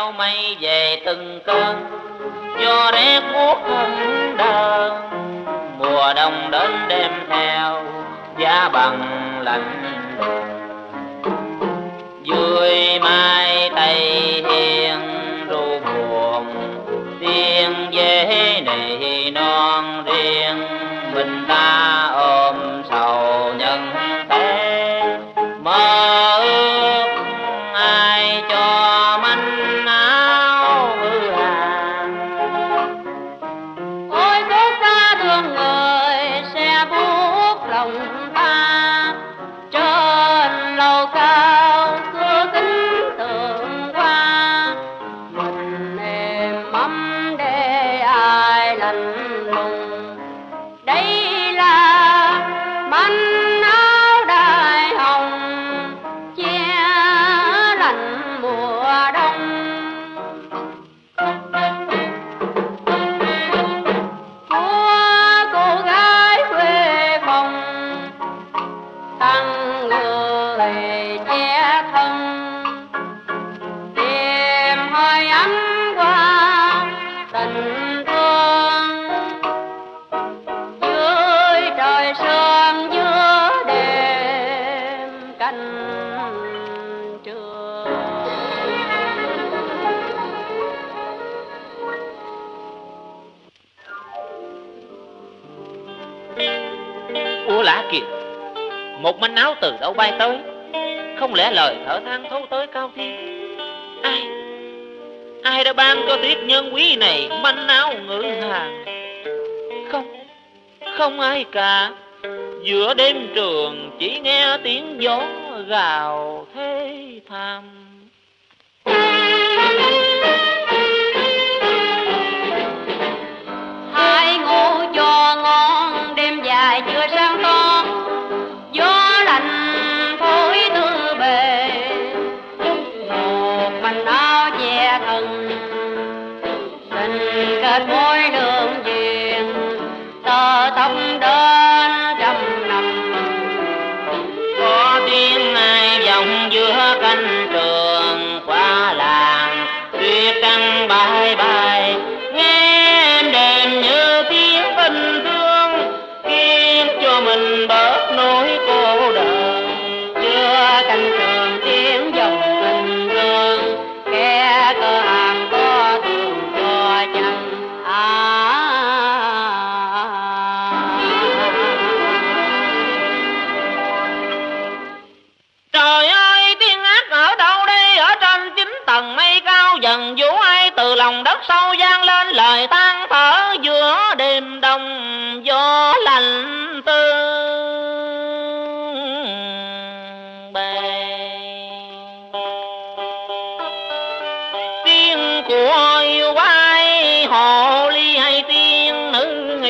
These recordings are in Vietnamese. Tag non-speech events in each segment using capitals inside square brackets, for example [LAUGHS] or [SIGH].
theo mây về từng cơn gió rét buốt thân đơn. Mùa đông đến đêm theo, giá bằng lạnh Một từ đâu bay tới? Không lẽ lời thở than thấu tới cao thiên Ai? Ai đã ban cho tiết nhân quý này Manh áo ngữ hàng? Không Không ai cả. Giữa đêm trường Chỉ nghe tiếng gió gào thê thảm.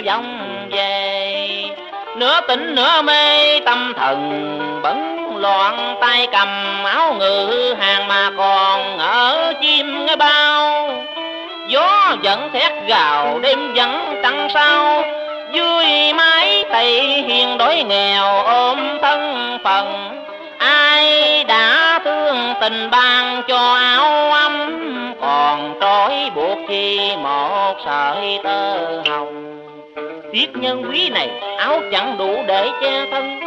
Nữ vòng về. Nửa tỉnh nửa mê, tâm thần bấn loạn, tay cầm áo ngự, hàng mà còn ở chim nghe bao. Gió vẫn thét gào, đêm vẫn trăng sao. Vui mái tây hiền đói nghèo, ôm thân phận. Ai đã thương tình ban cho áo ấm, còn trói buộc chi một sợi tơ hồng tiết nhân quý này áo chẳng đủ để che thân.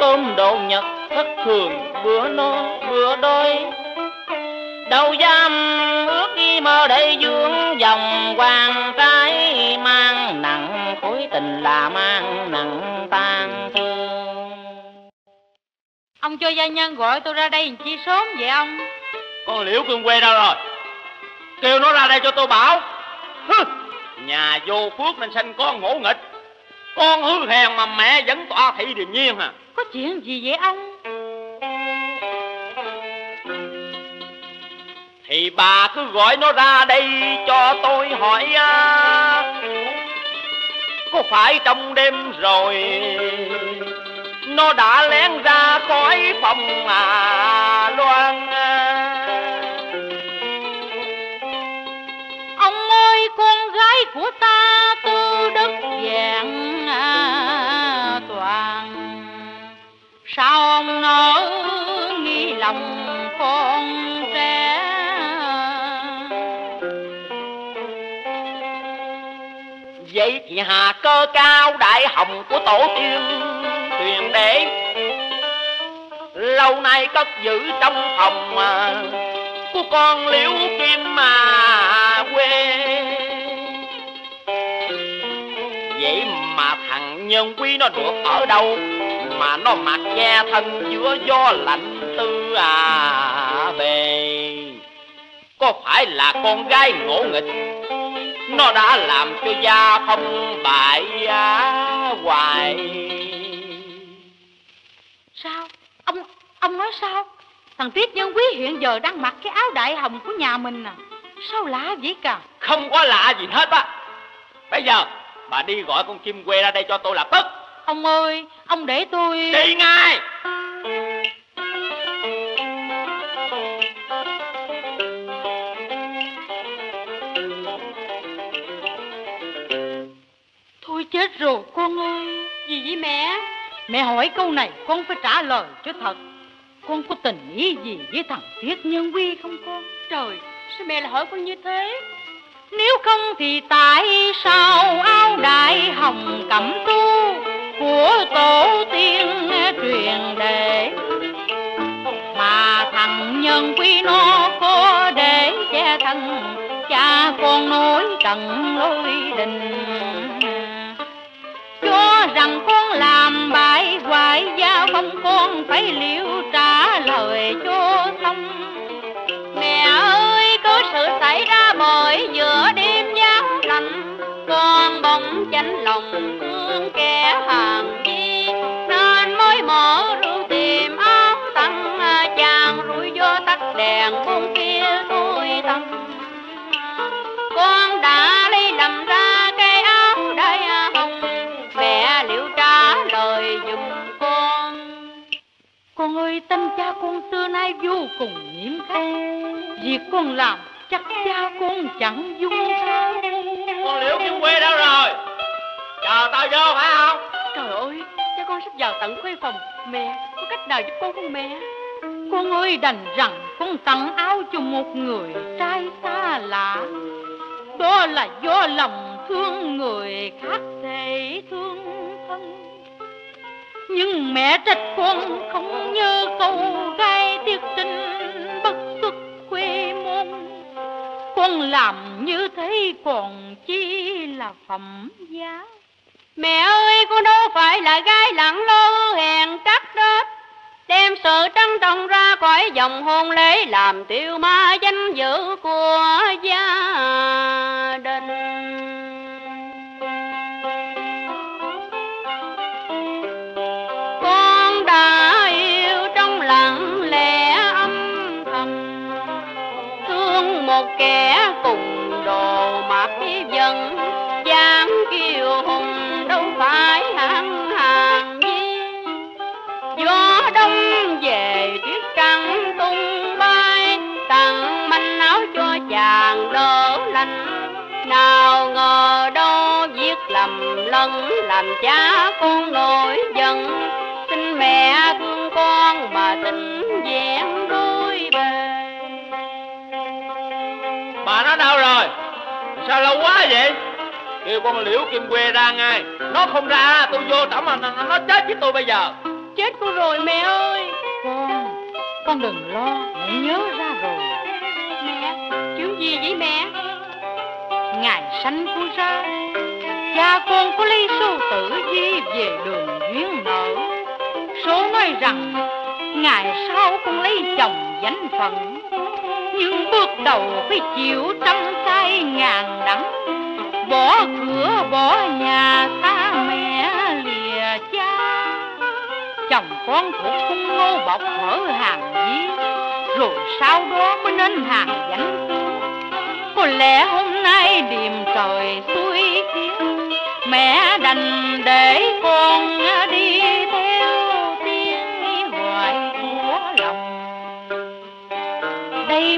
Cơm độ nhật thất thường bữa no bữa đói. Đầu giam ước y mơ để dương dòng hoàng trái. Mang nặng khối tình là mang nặng tan thương Ông cho gia nhân gọi tôi ra đây làm chi sớm vậy ông? con liễu cương quê đâu rồi? Kêu nó ra đây cho tôi bảo. Hứ, nhà vô phước nên sanh con ngỗ nghịch con hư hèn mà mẹ vẫn tọa thị điềm nhiên hả Có chuyện gì vậy ông? thì bà cứ gọi nó ra đây cho tôi hỏi à, có phải trong đêm rồi nó đã lén ra khỏi phòng à loan à. của ta tư đức vàng toàn. Sao ông nỡ nghi lòng con trẻ? Vậy thì hà cơ cao đại hồng của tổ tiên truyền đế, lâu nay cất giữ trong phòng à, của con liễu kim mà quê vậy mà thằng nhân quý nó được ở đâu mà nó mặc che thân giữa gió lạnh tư à bề có phải là con gái ngỗ nghịch nó đã làm cho gia phong bại á hoài Sao? Ông ông nói sao? Thằng Tiết Nhân Quý hiện giờ đang mặc cái áo đại hồng của nhà mình à? Sao lạ vậy cả? không có lạ gì hết á bây giờ bà đi gọi con chim quê ra đây cho tôi lập tức Ông ơi, ông để tôi... đi ngay Thôi chết rồi con ơi. Gì vậy mẹ? Mẹ hỏi câu này con phải trả lời cho thật. Con có tình ý gì với thằng Tiết Nhân Quy không con? Trời, sao mẹ lại hỏi con như thế? Nếu không thì tại sao áo đại hồng cẩm tu của tổ tiên truyền đệ? Mà thằng nhân quý nó có để che thân cha con nối tận lôi đình. Cho rằng con làm bại hoại gia phong con phải liệu trả lời cho xong. Mẹ ơi, sự xảy ra bởi giữa đêm vắng lạnh, Con bóng chánh lòng thương kẻ hàng chi Nên mới mở rượu tìm áo tăng Chàng rủi vô tắt đèn con kia tôi tâm Con đã lấy lầm ra cái áo đây hồng, Mẹ liệu trả lời giùm con. Con ơi, tâm cha con xưa nay vô cùng nhiễm khen Việc con làm chắc cha con chẳng dung tha con liễu kim quê đâu rồi? Chờ tao vô phải không? Trời ơi, cha con sắp vào tận khuê phòng. Mẹ, có cách nào giúp con không mẹ? Con ơi đành rằng con tặng áo cho một người trai xa lạ. Đó là do lòng thương người khác thể thương thân. Nhưng mẹ trách con không nhớ câu gai tiết tình Con làm như thế còn chi là phẩm giá Mẹ ơi, con đâu phải là gái lặng lơ hèn cắt đó Đem sự trân trọng ra khỏi dòng hôn lễ làm tiêu ma danh dự của gia đình. Kẻ cùng đồ mặc dân dáng kiều hùng đâu phải hạng hàng gì. Gió đông về tuyết trắng tung bay, Tặng manh áo cho chàng đỡ lạnh Nào ngờ đâu giết lầm lẫn Làm cha con nổi giận. Xin mẹ thương con mà tình vẹn rồi. Sao lâu quá vậy? Kêu con liễu kim quê ra ngay. Nó không ra tôi vô trỏng mà nó, nó chết với tôi bây giờ. Chết con rồi mẹ ơi. Con, con đừng lo, mẹ nhớ ra rồi. Mẹ, chuyện gì vậy mẹ? Ngày sanh tôi ra Cha con có lấy số tử di về đường duyên nợ Số nói rằng Ngày sau con lấy chồng danh phận nhưng bước đầu phải chịu trăm cay ngàn đắng. Bỏ cửa, bỏ nhà xa mẹ, lìa cha. Chồng con thuộc cung ngô bọc mở hàng di Rồi sau đó mới nên hàng danh có lẽ hôm nay điềm trời xuôi khiến Mẹ đành để con đi.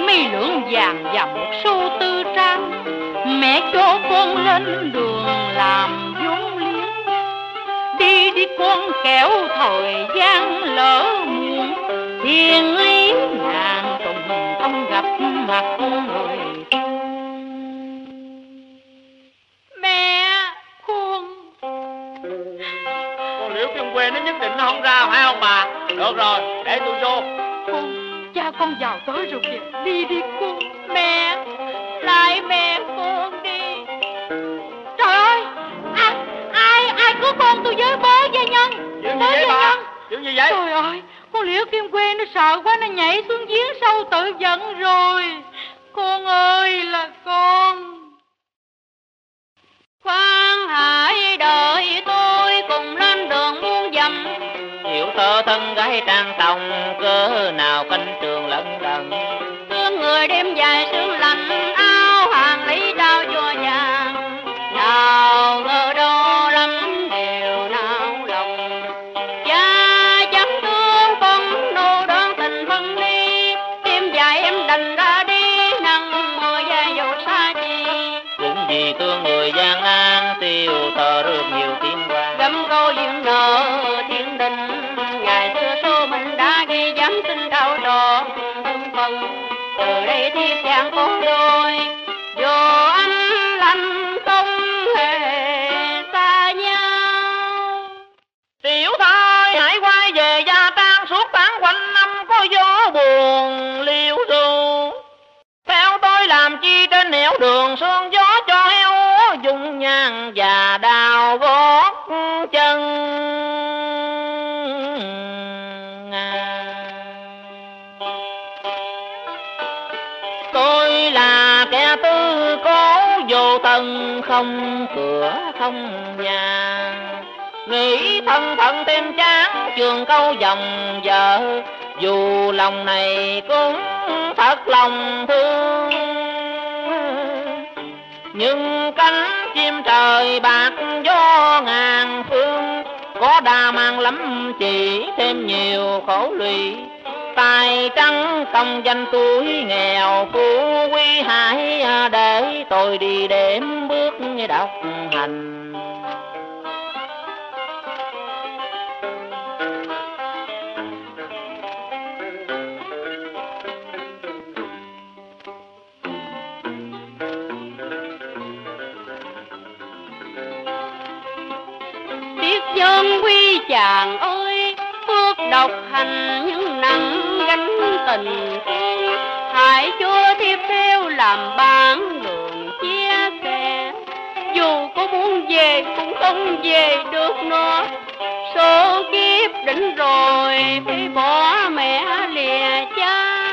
Mấy lượng vàng và một số tư trang. Mẹ cho con lên đường làm vốn liếng. Đi đi con kẻo thời gian lỡ muộn. Thiên lý nàng tùng không gặp mặt người. Mẹ, con liễu kim quê nó nhất định nó không ra phải không bà? Được rồi để tôi vô con vào tới rồi kìa. Đi đi con mẹ lại mẹ con đi. Trời ơi ai ai ai cứu con tôi với? Bớ gia nhân chuyện gì bớ vậy bà? nhân. Chuyện gì vậy? Trời ơi con liễu kim quê nó sợ quá nó nhảy xuống giếng sâu tự giận rồi. Con ơi là con. Khoan hãy tiểu thơ thân gái trang tòng cớ nào canh trường lẫn đận thương người đêm dài sương lạnh đi đây tiếp con đôi vô thân không cửa không nhà. Nghĩ thân phận thêm chán, trường câu dòng vợ. Dù lòng này cũng thật lòng thương. Nhưng cánh chim trời bạc gió ngàn phương, có đa mang lắm chỉ thêm nhiều khổ lụy tài trắng, công danh tuổi nghèo, phú quý hãy để tôi đi đếm bước đọc hành. Tiếc dân quy chàng ơi bước độc hành những nặng gánh tình. Hãy chúa thiếp theo làm bạn đường chia sẻ. Dù có muốn về cũng không về được nó số kiếp định rồi, phải bỏ mẹ lìa cha.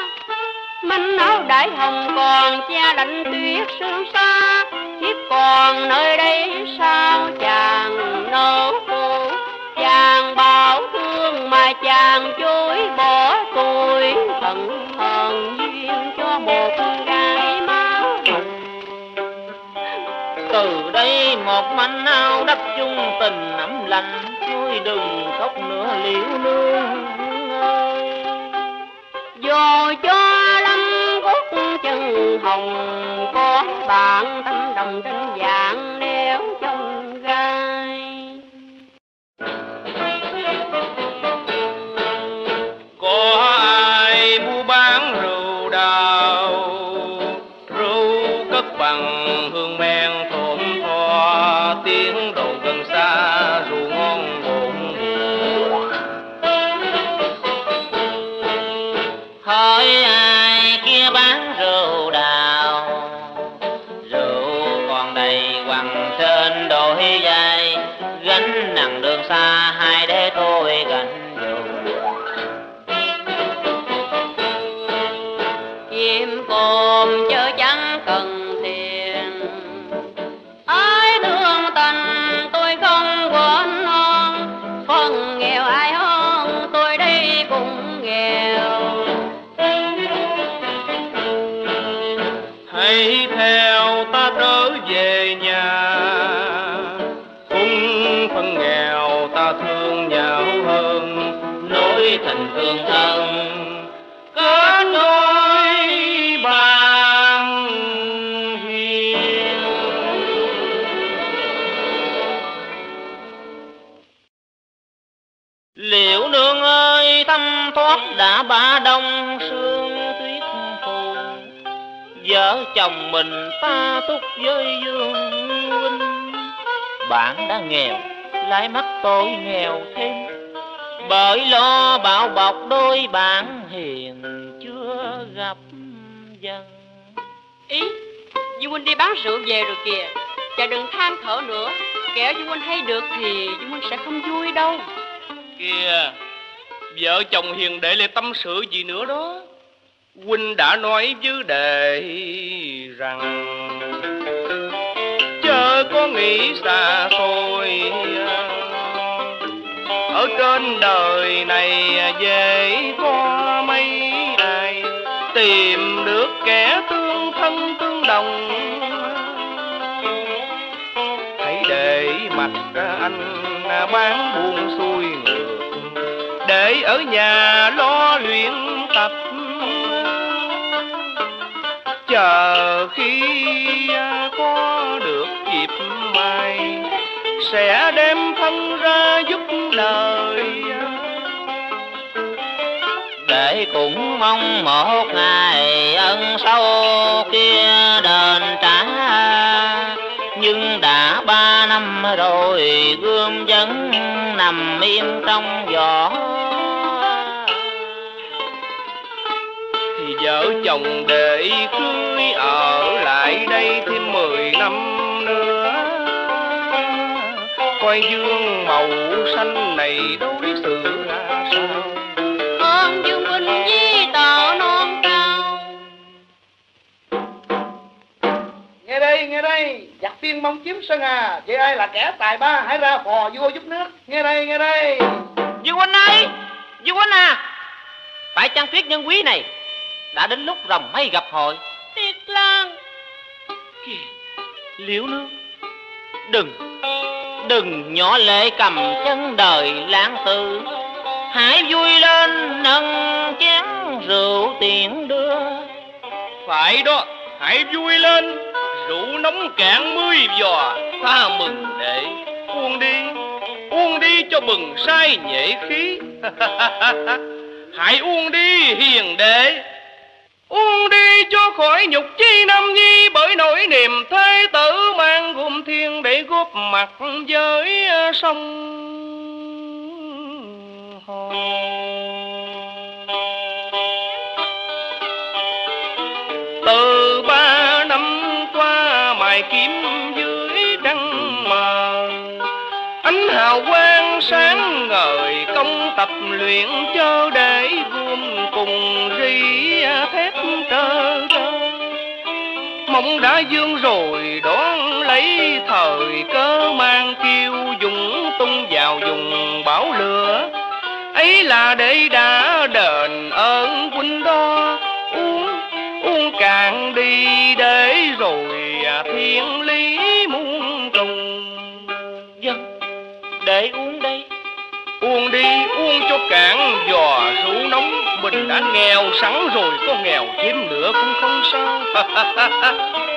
Manh áo đại hồng còn cha lạnh tuyết sương xa. Kiếp còn nơi đây sao chàng nỡ mà chàng chối bỏ tôi, phận hờn duyên cho một gái máu từ đây một manh áo đắp chung tình ấm lạnh thôi đừng khóc nữa liễu nương dù cho lâm gót chân hồng, có bạn tâm đồng trên dạng nếu trong thoát đã ba đông sương tuyết phù. Vợ chồng mình ta túc với dương huynh. Bạn đã nghèo lại mắc tội nghèo thêm. Bởi lo bảo bọc đôi bạn hiền chưa gặp dần. Ý Dương Huynh đi bán rượu về rồi kìa. Và đừng than thở nữa. Kẻo Dương Huynh hay được thì Dương Huynh sẽ không vui đâu. Kìa Vợ chồng hiền đệ lại tâm sự gì nữa đó? Huynh đã nói với đệ rằng, Chớ có nghĩ xa xôi. Ở trên đời này dễ có mấy ai Tìm được kẻ tương thân tương đồng. Hãy để mặt anh bán buồn xuôi ngược để ở nhà lo luyện tập. Chờ khi à, có được dịp mai, sẽ đem thân ra giúp đời. Để cũng mong một ngày ân sâu kia đền trả nhưng đã ba năm rồi, gươm vẫn nằm im trong giỏ. Thì vợ chồng để cưới ở lại đây thêm mười năm nữa. Coi dương màu xanh này đối xử tiên mong chiếm sân à. Vậy ai là kẻ tài ba hãy ra phò vua giúp nước. Nghe đây nghe đây. Dương huynh ơi! Dương huynh à! Phải chăng tuyết nhân quý này đã đến lúc rồng mây gặp hội? Tiết Lan liễu nương. Đừng đừng nhỏ lệ cầm chân đời lãng tử. Hãy vui lên nâng chén rượu tiền đưa. Phải đó hãy vui lên rượu nóng cạn mươi giò, tha mừng đệ uống đi uống đi cho bừng say nhễ khí. [LAUGHS] Hãy uống đi, hiền đệ uống đi cho khỏi nhục chi nam nhi, bởi nỗi niềm thế tử mang gồm thiên để góp mặt với sông hồ. Tập luyện cho để gươm cùng ri thép trơ mong đã dương rồi đón lấy thời cơ mang kiêu dùng tung vào dùng bảo lửa. Ấy là để đã đền ơn huynh đó, uống uống cạn đi để rồi à, thiên lý cho cạn giò rượu nóng mình đã nghèo, sẵn rồi có nghèo thêm nữa cũng không sao. [LAUGHS]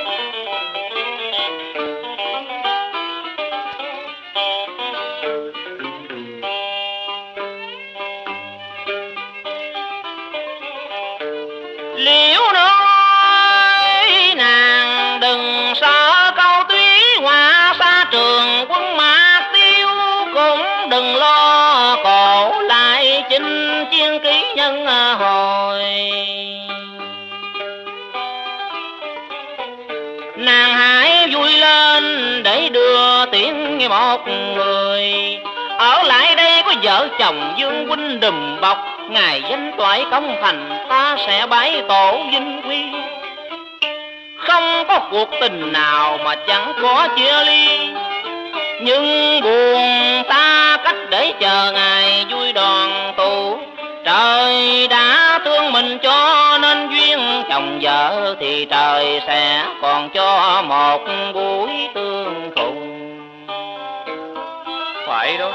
tiếng một người. Ở lại đây có vợ chồng dương huynh đùm bọc ngài danh toại công thành, ta sẽ bái tổ vinh quy. Không có cuộc tình nào mà chẳng có chia ly. Nhưng buồn ta cách để chờ ngày vui đoàn tụ. Trời đã thương mình cho nên duyên chồng vợ thì trời sẽ còn cho một buổi tương phùng vậy đó,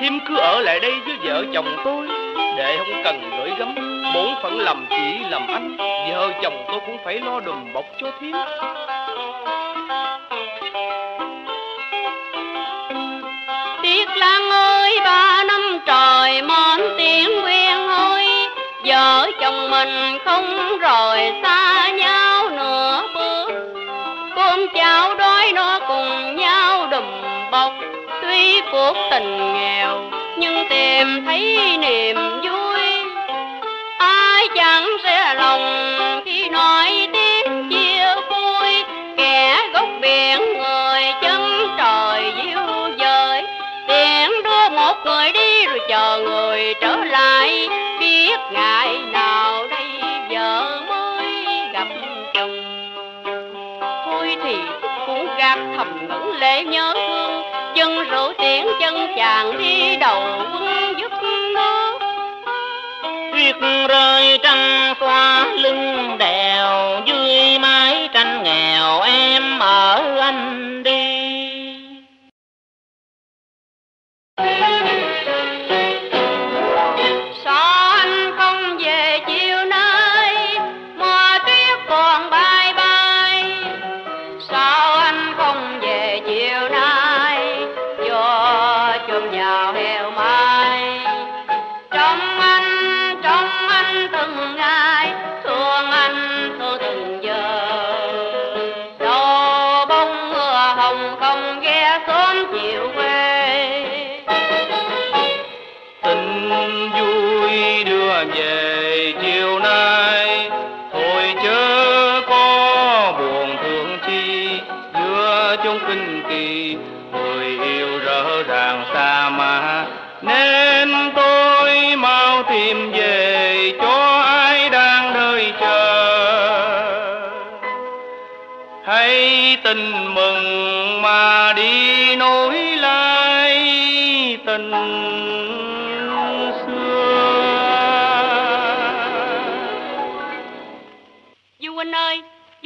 Thiêm cứ ở lại đây với vợ chồng tôi, Để không cần gửi gắm. Bốn phận làm chị làm anh, Vợ chồng tôi cũng phải lo đùm bọc cho Thiêm. Tiết Lan ơi, ba năm trời món tiếng quen ơi Vợ chồng mình không rời xa. Bọc Tuy tuy cuộc tình nghèo, nhưng tìm thấy niềm vui. Ai chẳng sẽ lòng khi nói tiếng chia vui. Kẻ gốc biển người chân trời diêu dời. Tiện đưa một người đi rồi chờ người trở lại. Chân chàng đi đầu quân giúp nước tuyết rơi trăng xoa lưng đẹp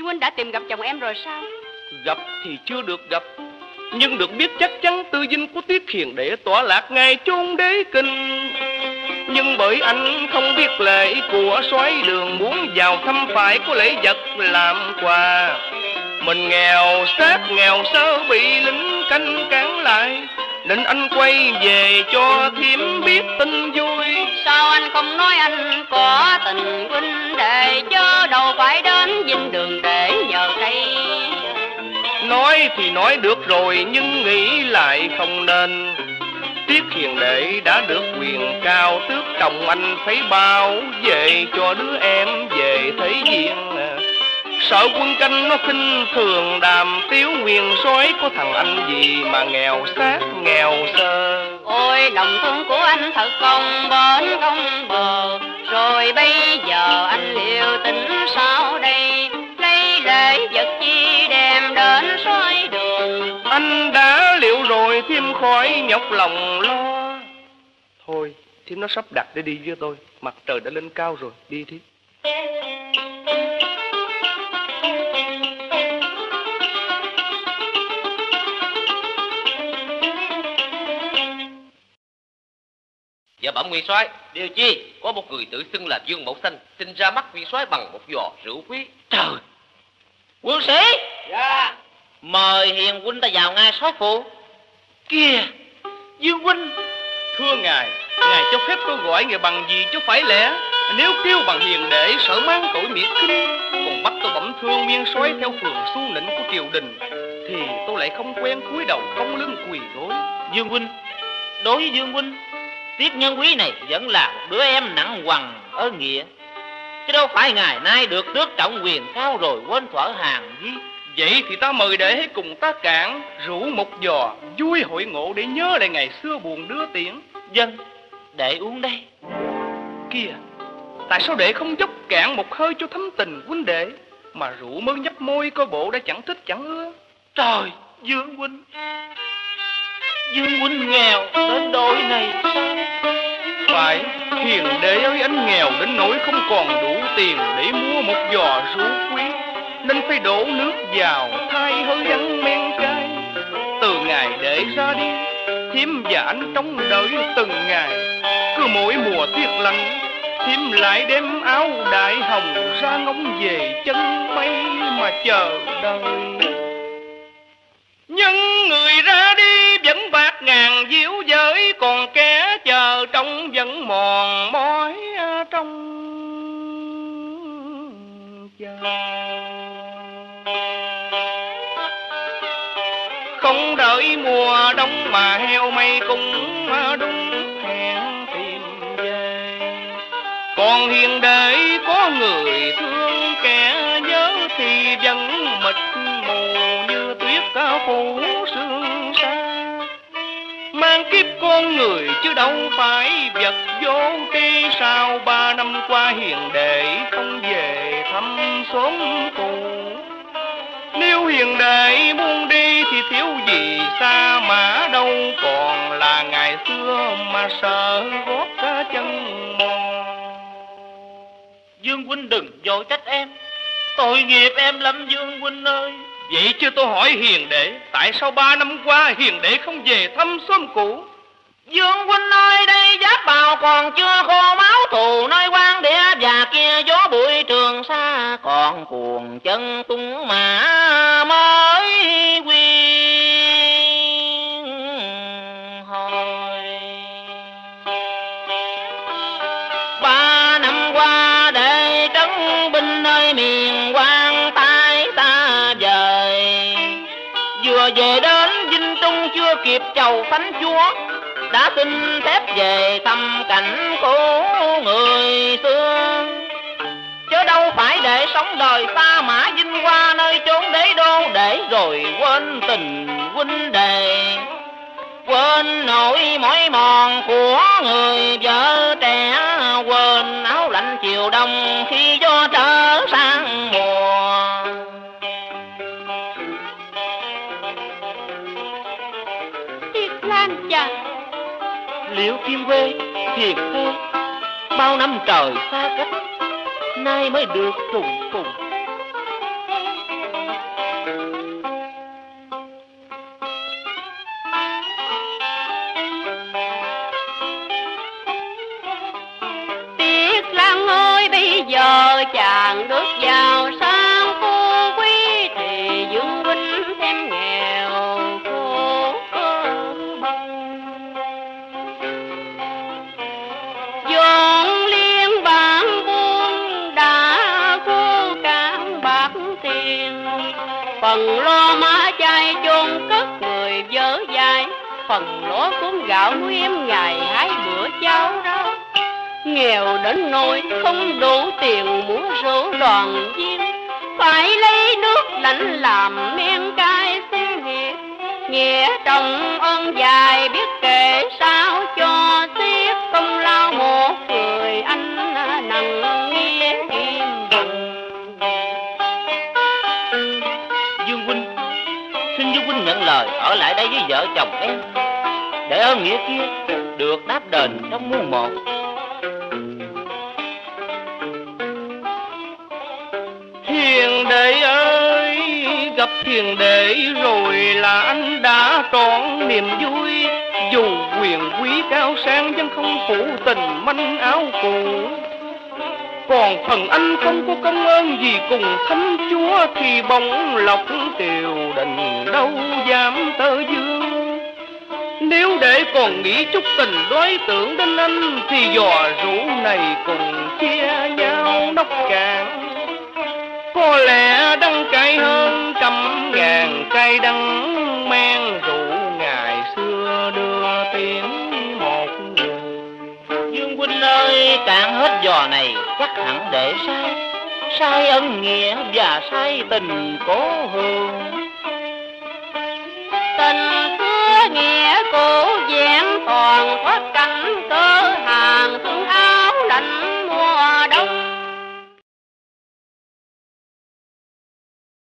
Huynh đã tìm gặp chồng em rồi sao? gặp thì chưa được gặp, nhưng được biết chắc chắn tư dinh của tiết hiền để tỏa lạc ngày chôn đế kinh nhưng bởi anh không biết lễ của soái đường muốn vào thăm phải có lễ vật làm quà mình nghèo sát nghèo, sơ bị lính canh cản lại nên anh quay về cho thiếm biết tin vui. Sao anh không nói anh có tình huynh đệ? Chớ đâu phải đến dinh đường để nhờ cây. Nói thì nói được rồi nhưng nghĩ lại không nên. Tiết hiền đệ đã được quyền cao tước chồng anh phải bao về cho đứa em về thế diện Sợ quân canh nó khinh thường đàm tiếu nguyên soái có thằng anh gì mà nghèo xác nghèo sơ? Ôi lòng thương của anh thật không bến không bờ. Rồi bây giờ anh liệu tính sao đây? Lấy lễ vật chi đem đến soi đường? Anh đã liệu rồi thêm khỏi nhọc lòng lo. Thôi thím nó sắp đặt để đi với tôi. Mặt trời đã lên cao rồi đi thím Dạ bẩm nguyên soái, điều chi? Có một người tự xưng là Dương Mẫu Xanh xin ra mắt nguyên soái bằng một giò rượu quý. trời! Quân sĩ! Dạ. Mời hiền huynh ta vào ngay soái phụ. Kìa! Dương huynh! Thưa ngài, ngài cho phép tôi gọi ngài bằng gì chứ phải lẽ? Nếu kêu bằng hiền đệ sợ mang tội miệt khinh. Còn bắt tôi bẩm thưa nguyên soái theo phường su nịnh của triều đình Thì tôi lại không quen cúi đầu không lưng quỳ gối. Dương huynh! Đối với dương huynh tiết nhân quý này vẫn là một đứa em nặng hoằng ở nghĩa. Chứ đâu phải ngày nay được tước trọng quyền cao rồi quên thuở hàng gì Vậy thì ta mời hãy cùng ta cạn Rượu một giò vui hội ngộ để nhớ lại ngày xưa buồn đưa tiễn. Dân để uống đây. Kìa, tại sao đệ không dốc cạn một hơi cho thấm tình huynh đệ? Mà rượu mới nhấp môi coi bộ đã chẳng thích chẳng ưa. Trời dương huynh dương huynh nghèo đến đôi này. Sao Phải, hiền đế ơi anh nghèo đến nỗi không còn đủ tiền để mua một giò rượu quý. Nên phải đổ nước vào thay hơi ăn men cay Từ ngày để ra đi, thím và anh trong đợi từng ngày. Cứ mỗi mùa tiết lạnh, thím lại đem áo đại hồng ra ngóng về chân mây mà chờ đợi. Nhưng người ra ngàn diếu giới Còn kẻ chờ trong vẫn mòn mỏi trong chờ. Không đợi mùa đông mà heo mây cũng đúng hẹn tìm về. Còn hiện đời có người thương kẻ nhớ thì vẫn mịt mù như tuyết phủ kiếp con người chứ đâu phải vật vô tri sao. Ba năm qua hiền đệ không về thăm xóm cũ. Nếu hiền đệ muốn đi thì thiếu gì xa mà đâu. Còn là ngày xưa mà sợ gót chân mòn. Dương huynh đừng vội trách em. Tội nghiệp em lắm, Dương huynh ơi. Vậy chứ tôi hỏi hiền đệ, Tại sao ba năm qua hiền đệ không về thăm xóm cũ? Dương huynh ơi đây giáp bào còn chưa khô máu, thù nơi quan địa và kia gió bụi trường xa còn cuồng chân tung mã mới kịp chầu thánh chúa, đã xin phép về thăm cảnh của người xưa. Chớ đâu phải để sống đời xa mã vinh qua nơi chốn đế đô để rồi quên tình huynh đệ. Quên nỗi mỏi mòn của người vợ trẻ, quên áo lạnh chiều đông khi gió liệu kim quê, thiền thơ bao năm trời xa cách, nay mới được trùng phùng tiếc lăng ơi, bây giờ chàng bước vào phần lo má chay chôn cất người vỡ dài phần lúa cuốn gạo nuôi em ngày hai bữa cháo rau nghèo đến nỗi không đủ tiền mua rượu đoàn viên, phải lấy nước lạnh làm men cay xin việc nghĩa trọng ơn dài biết kể sao ở lại đây với vợ chồng em để ơn nghĩa kia được đáp đền trong muôn một Hiền đệ ơi, gặp hiền đệ rồi là anh đã trọn niềm vui. Dù quyền quý cao sang vẫn không phụ tình manh áo cũ. Còn phần anh không có công ơn gì cùng thánh chúa thì bóng lọc triều đình đâu dám tơ dương. Nếu để còn nghĩ chút tình đối tưởng đến anh thì giò rủ này cùng chia nhau nóc cạn. Có lẽ đắng cay hơn trăm ngàn cây đắng men rượu ngày xưa đưa tiếng một người. dương huynh ơi, cạn hết giò này khác hẳn để sai. Sai ân nghĩa và sai tình cố hương tình xưa nghĩa cũ vẹn toàn thoát cảnh cơ hàng thương áo lạnh.